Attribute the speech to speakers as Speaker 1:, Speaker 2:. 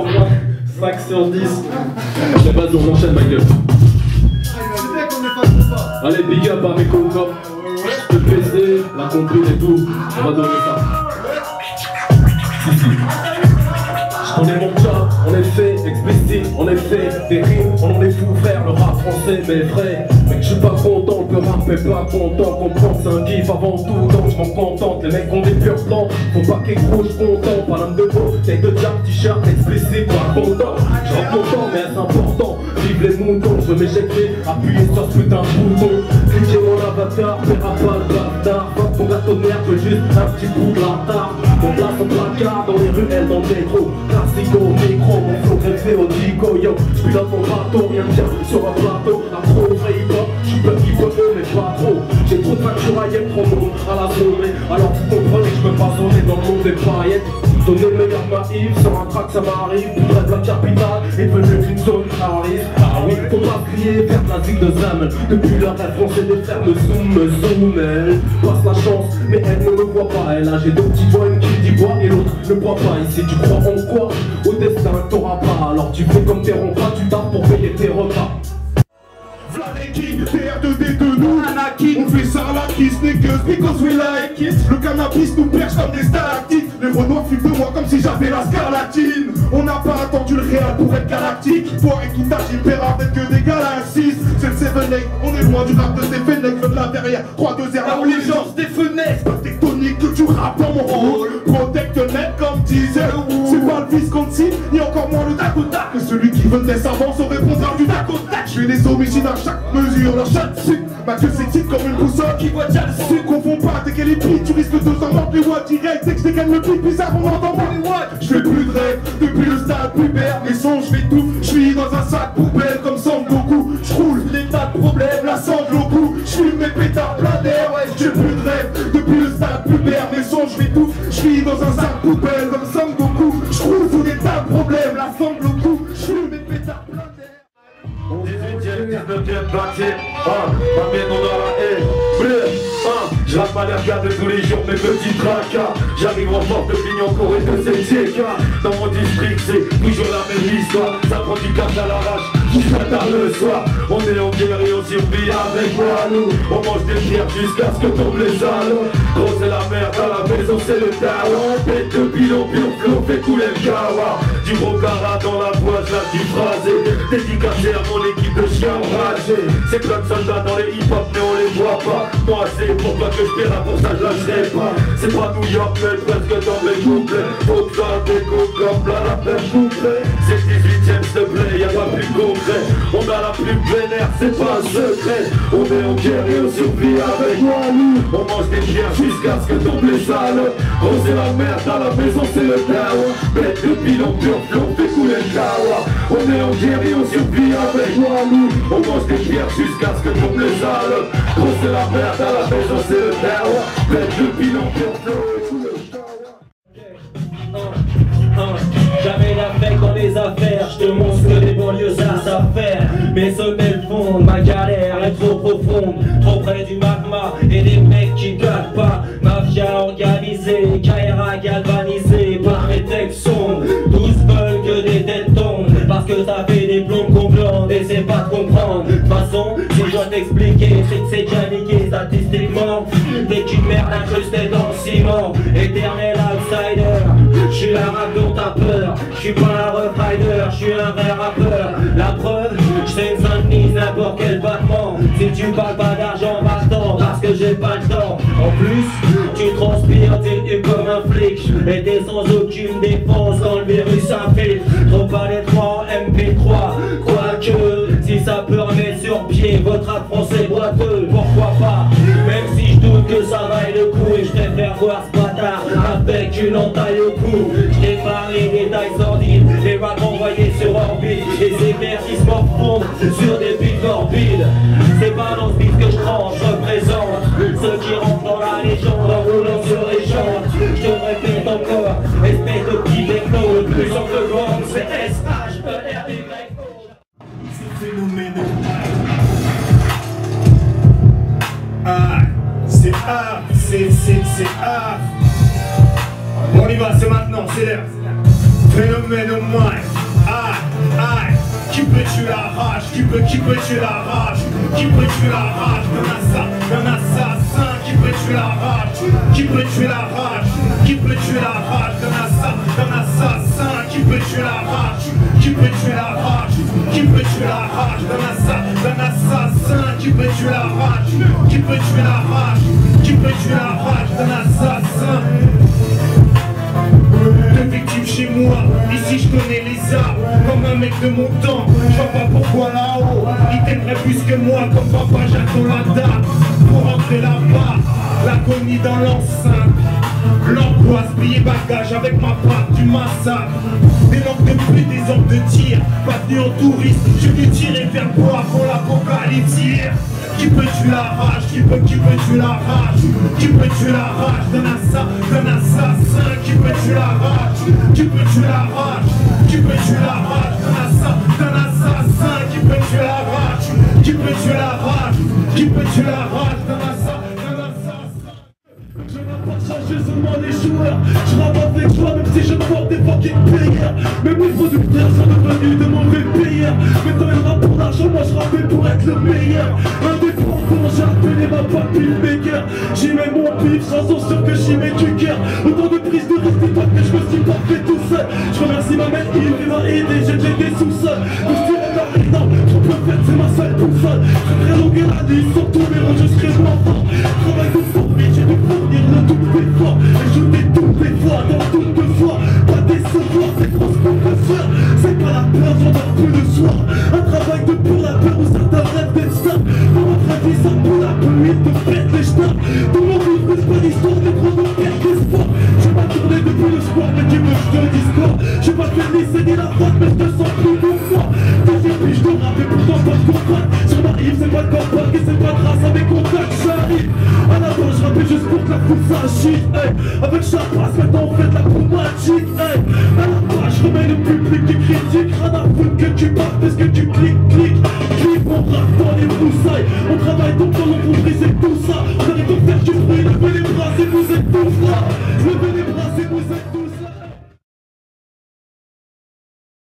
Speaker 1: en moins. 5 sur 10. C'est vas-y, on enchaîne, gueule. Allez, big up à mes concom. Le PC, la compile et tout. On va donner ça. On est mon job, en effet, explicite, en effet, des rimes, on en est fou frère, le rap français mais vrai, mec je suis pas content, le rap est pas content, comprendre c'est un kiff avant tout, donc je m'en contente, les mecs ont des purs plans, font pas quelque rouge content, mais c'est important, vive les moutons, je veux m'éjecter, appuyer sur ce putain de bouton, cliquer mon avatar, verra pas le bâtard, ton gâteau de merde, juste un petit bout de la tarte, mon place au placard, dans les ruelles, dans le métro, classico, micro, mon flow greffé au dico, yo, j'suis dans mon bateau, rien de bien sur un plateau, la pro, vrai hip hop, j'suis peu hip hop, mais pas trop, j'ai trop de factures à y être trop long à la journée, alors vous comprenez pas sonner dans le monde des paillettes, donner le meilleur de Yves, sur un track ça m'arrive, pour rêve la capitale, est devenu une zone risque, ah oui, faut pas crier vers la zig de Zamel, depuis leur rêve français des frères me zoom, me zoom, elle. Passe la chance, mais elle ne me voit pas, elle a j'ai deux petits doigts, une qui dit bois et l'autre ne boit pas, ici tu crois en quoi? Au destin t'auras pas, alors tu fais comme tes repas, tu tapes pour payer tes repas.
Speaker 2: King, TR2D de nous On fait ça la kiss niggas because we like it. Le cannabis nous perche comme des stalactites. Les renois fument de moi comme si j'avais la scarlatine. On n'a pas attendu le réel pour être galactique. Pour équipage hyper peut-être que des galaxies C'est le 7 on est loin du rap de ces fenêtres de la verrière 3 2 0
Speaker 3: La obligeance des fenêtres
Speaker 2: pas tectonique que tu rappes dans mon rôle. Protecte net comme disait. C'est pas le Visconti, Que celui qui veut des savants se répondra du tac Je fais des homicides à chaque mesure, leur chaque sucre Ma queue s'excite comme une boussole
Speaker 3: qui voit déjà le
Speaker 2: Tu confonds pas, t'es qu'elle est pire, tu risques de s'en mordre les watts direct Dès que je dégaine le clip, bizarre, on entend pas. Les watts Je fais plus de rêve, depuis le stade pubère Mes sons, je fais tout, je suis dans un sac poubelle comme Sangoku Je roule les tas de problèmes, la sangle au cou. Je fume mes pétards plein d'air, ouais, j'ai plus de rêve Depuis le stade pubère, mes
Speaker 1: tous les jours mes petits tracas, j'arrive en force de Clignancourt et de CTK, dans mon district c'est toujours la même histoire, ça prend du cash à l'arrache, jusqu'à tard le soir, on est en guerre et on survit avec moi nous, on mange des pierres jusqu'à ce que tombent les salauds, gros c'est la merde à la maison c'est le talent, pète de pilon, pilon, flot, fait couler le kawa, du gros cara dans la boîte, là du phrasé, dédicacé à mon équipe de chiens enragés. C'est plein de soldats dans les hip-hop mais on pas. Moi c'est pour toi que je paierai pour ça je lâcherai pas. C'est pas New York mais presque dans mes couplets. Faut que ça découpe comme la même couplet. C'est 18ème s'il te plaît, y'a pas plus concret. On a la plus vénère, c'est pas un secret. On est en guerre et on survit avec moi On mange des pierres jusqu'à ce que tombent les salles Gros c'est la merde à la maison c'est le tower Bête de pilon pur le On est en guerre et on survit avec moi on mange des pierres jusqu'à ce que tombent les salles Gros c'est la merde à la maison c'est le tower Bête de pilon pur flot et tout le
Speaker 3: Jamais l'affect dans les affaires, je te montre que les banlieues ça faire. Mes semelles fondent, ma galère est trop profonde, trop près du magma et des mecs qui gâtent pas. De toute façon, si je dois t'expliquer, c'est que c'est déjà niqué statistiquement. Dès qu'une merde incrustée dans le ciment, éternel outsider. Je suis la rap dont t'as peur, je suis pas un rough rider, je suis un vrai rappeur. La preuve, je sais une sainte n'importe quel battement. Si tu parles pas d'argent, va-t'en parce que j'ai pas le temps. En plus, tu transpires, t'es comme un flic. Et t'es sans aucune défense quand le virus s'infiltre. Votre rap français boiteux, pourquoi pas? Même si je doute que ça vaille le coup et je préfère voir ce bâtard avec une entaille c'est, c'est,
Speaker 2: art. On y va, c'est maintenant, c'est l'heure.
Speaker 4: Phénomène au moins, aïe, aïe Qui peut tuer la rage, qui peut, qui peut tuer la rage? Qui peut tuer la rage? D'un assassin, d'un assassin Qui peut tuer la rage, qui peut tuer la rage? Qui peut tuer la rage? D'un assassin, Qui peut tuer la rage, qui peut tuer la rage? Qui peut tuer la rage? D'un assassin. Qui peut tuer la rage, qui peut tuer la rage? Qui peut tuer la rage? D'un assassin de victimes chez moi, ici je connais les armes Comme un mec de mon temps, je vois pas pourquoi là-haut. Il t'aimerait plus que moi, comme papa j'attends la date. Pour rentrer là-bas, l'agonie dans l'enceinte. L'angoisse, billets bagages avec ma part du massacre Des langues de pluie, des ordres de tir. Pas venu en touriste, je vais tirer vers moi avant l'apocalypse. Qui peut tuer la rage, qui peut, qui peut tuer la rage? Qui peut tuer la rage? D'un assassin, d'un assassin Qui peut tuer la rage, qui peut tuer la rage? Qui peut tuer la rage? D'un assassin, d'un assassin Qui peut tuer la rage, qui peut tuer la rage? Qui peut tuer la rage?
Speaker 5: Mais toi il rappe pour l'argent, moi je pour être le meilleur. Indépendant, j'ai appelé ma papille maker J'y mets mon pif, chanson sûr que j'y mets du cœur. Autant de prise de risque, dis-toi que je me suis pas fait tout seul. Je remercie ma mère, il m'a aidé, j'ai des sous-sols Le style est là, non, trop peu fait, c'est ma seule boussole. Je ferai longuer la nuit, sur tous les rangs, je serai l'enfant Travail de fourmi, j'ai dû fournir le double d'effort Et je t'ai toutes les fois, dans toutes dors plus le soir Rien à foutre que tu parles parce que tu cliques, cliques. Clique, on rappe dans les broussailles. On travaille donc dans on brise tout ça. On arrive à faire du bruit, levez les bras et vous êtes tous là. Levez les bras et